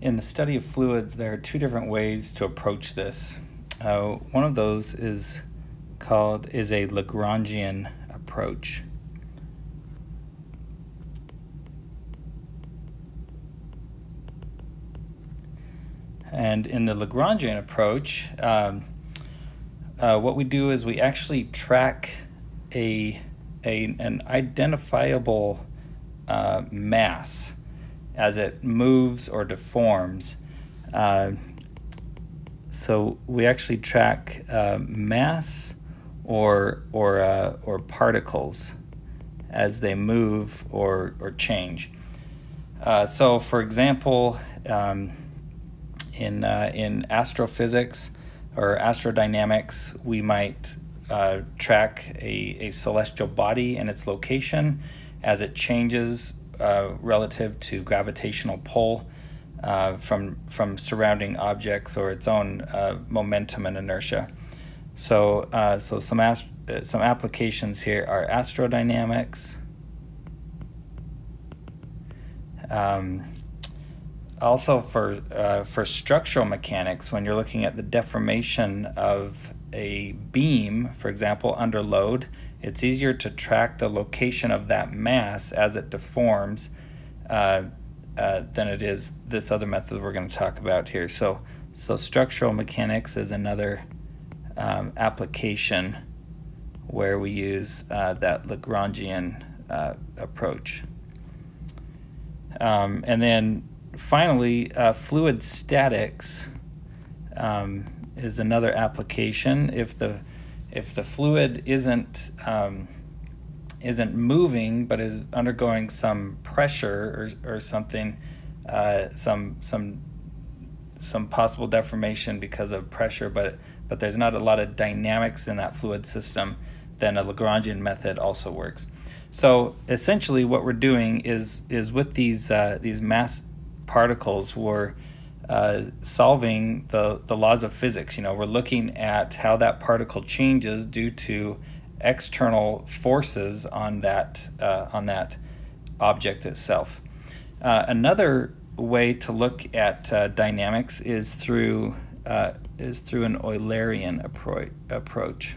in the study of fluids, there are two different ways to approach this. Uh, one of those is called is a Lagrangian approach. And in the Lagrangian approach, um, uh, what we do is we actually track a, a an identifiable uh, mass as it moves or deforms. Uh, so we actually track uh, mass or or uh, or particles as they move or or change. Uh, so, for example, um, in uh, in astrophysics or astrodynamics, we might uh, track a, a celestial body and its location as it changes uh, relative to gravitational pull uh, from from surrounding objects or its own uh, momentum and inertia. So uh, so some some applications here are astrodynamics. Um, also for uh, for structural mechanics, when you're looking at the deformation of a beam, for example, under load, it's easier to track the location of that mass as it deforms uh, uh, than it is this other method we're going to talk about here. So, so structural mechanics is another um, application where we use uh, that Lagrangian uh, approach. Um, and then finally, uh, fluid statics um, is another application. If the if the fluid isn't um, isn't moving but is undergoing some pressure or, or something, uh, some some some possible deformation because of pressure, but but there's not a lot of dynamics in that fluid system, then a Lagrangian method also works. So essentially, what we're doing is is with these uh, these mass particles, we're uh, solving the, the laws of physics. You know, we're looking at how that particle changes due to external forces on that uh, on that object itself. Uh, another way to look at uh, dynamics is through uh, is through an Eulerian appro- approach.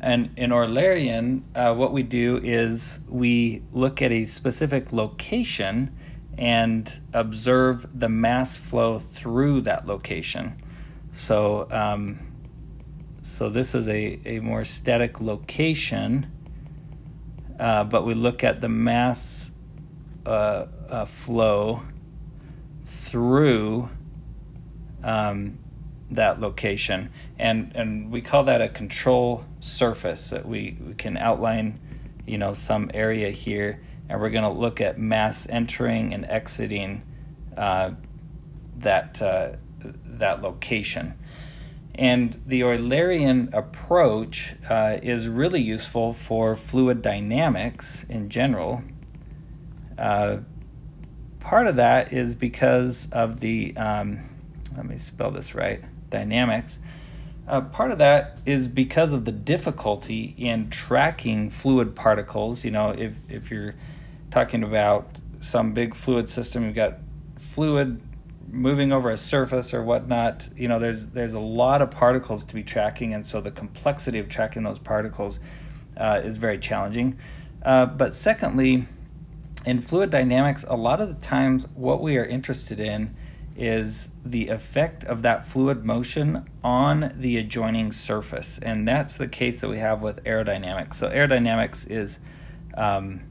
And in Eulerian, what we do is we look at a specific location and observe the mass flow through that location. So, um, so this is a, a more static location, uh, but we look at the mass uh, uh, flow through um, that location. And, and we call that a control surface that we, we can outline, you know, some area here and we're going to look at mass entering and exiting uh, that, uh, that location. And the Eulerian approach uh, is really useful for fluid dynamics in general. Uh, part of that is because of the, um, let me spell this right, dynamics. Uh, part of that is because of the difficulty in tracking fluid particles. You know, if, if you're talking about some big fluid system. You've got fluid moving over a surface or whatnot. You know, there's there's a lot of particles to be tracking, and so the complexity of tracking those particles uh, is very challenging. Uh, but secondly, in fluid dynamics, a lot of the times what we are interested in is the effect of that fluid motion on the adjoining surface, and that's the case that we have with aerodynamics. So aerodynamics is um,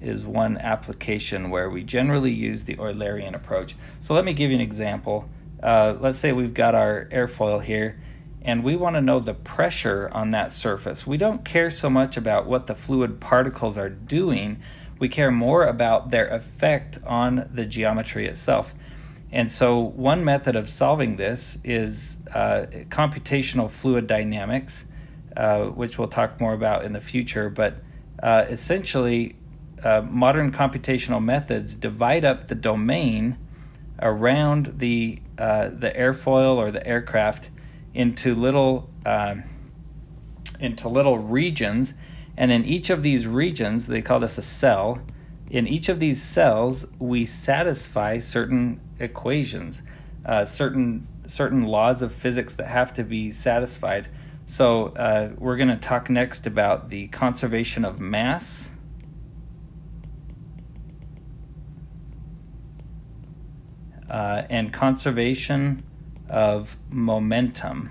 is one application where we generally use the Eulerian approach. So let me give you an example. Uh, let's say we've got our airfoil here and we want to know the pressure on that surface. We don't care so much about what the fluid particles are doing, we care more about their effect on the geometry itself. And so one method of solving this is uh, computational fluid dynamics, uh, which we'll talk more about in the future, but uh, essentially uh, modern computational methods divide up the domain around the uh, the airfoil or the aircraft into little uh, into little regions, and in each of these regions, they call this a cell. in each of these cells, we satisfy certain equations, uh, certain certain laws of physics that have to be satisfied. So uh, we're going to talk next about the conservation of mass. Uh, and conservation of momentum.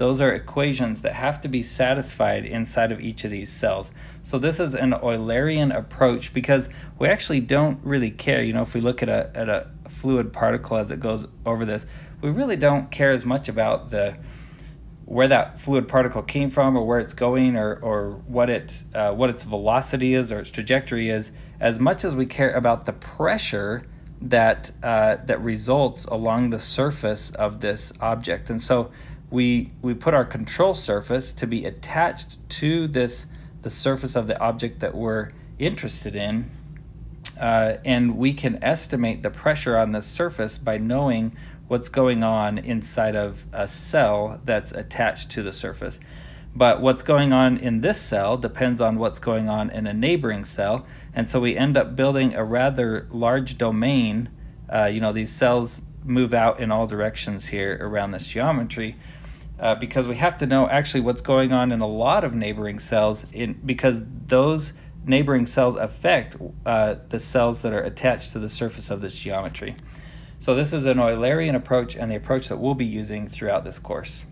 Those are equations that have to be satisfied inside of each of these cells. So this is an Eulerian approach because we actually don't really care. You know, if we look at a, at a fluid particle as it goes over this, we really don't care as much about the where that fluid particle came from or where it's going or, or what it uh, what its velocity is or its trajectory is as much as we care about the pressure that uh, that results along the surface of this object. And so we we put our control surface to be attached to this the surface of the object that we're interested in uh, and we can estimate the pressure on the surface by knowing what's going on inside of a cell that's attached to the surface but what's going on in this cell depends on what's going on in a neighboring cell and so we end up building a rather large domain uh, you know these cells move out in all directions here around this geometry uh, because we have to know actually what's going on in a lot of neighboring cells in because those neighboring cells affect uh, the cells that are attached to the surface of this geometry. So this is an Eulerian approach and the approach that we'll be using throughout this course.